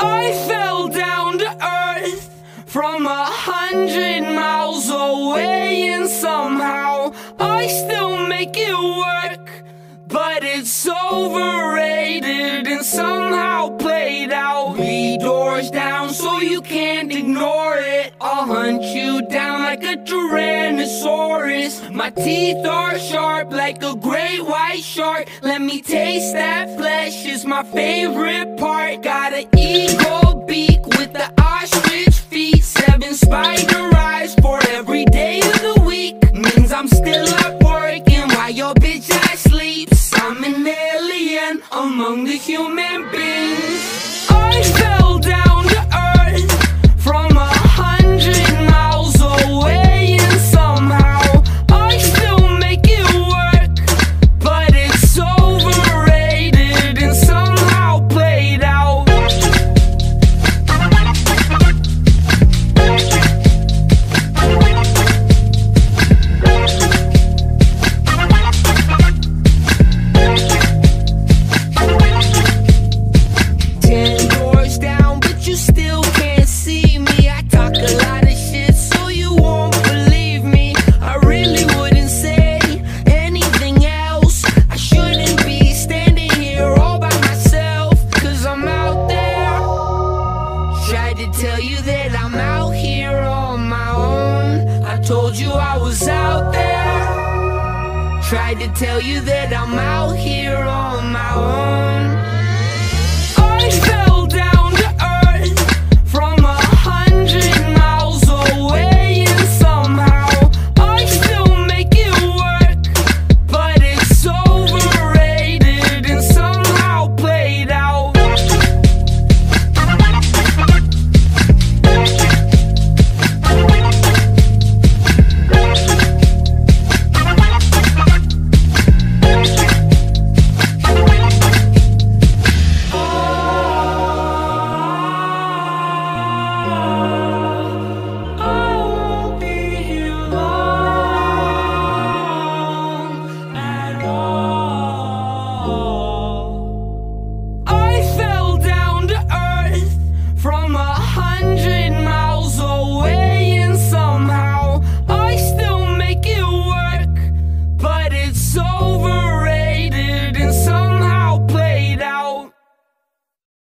I fell down to earth from a hundred miles away, and somehow I still make it work. But it's overrated and somehow played out. Three doors down, so you can't ignore it. I'll hunt you down like a Tyrannosaurus. My teeth are sharp like a great white shark. Let me taste that flesh, is my favorite part. Got an eagle beak with the ostrich feet. Seven spider eyes for every day of the week. Means I'm still up working while your bitch ass sleeps. I'm an alien among the human beings. You I was out there. Tried to tell you that I'm out here on my own.